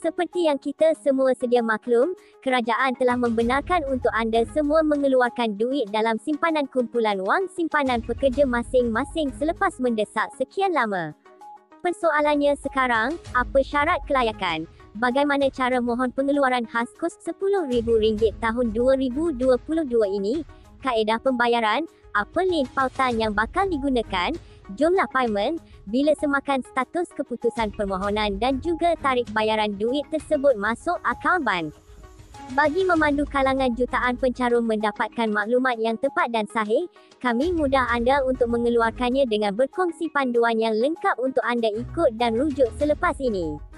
Seperti yang kita semua sedia maklum, kerajaan telah membenarkan untuk anda semua mengeluarkan duit dalam simpanan kumpulan wang simpanan pekerja masing-masing selepas mendesak sekian lama. Persoalannya sekarang, apa syarat kelayakan? Bagaimana cara mohon pengeluaran khas kos RM10,000 tahun 2022 ini? Kaedah pembayaran, apa link pautan yang bakal digunakan? jumlah payment, bila semakan status keputusan permohonan dan juga tarikh bayaran duit tersebut masuk akaun bank. Bagi memandu kalangan jutaan pencarum mendapatkan maklumat yang tepat dan sahih, kami mudah anda untuk mengeluarkannya dengan berkongsi panduan yang lengkap untuk anda ikut dan rujuk selepas ini.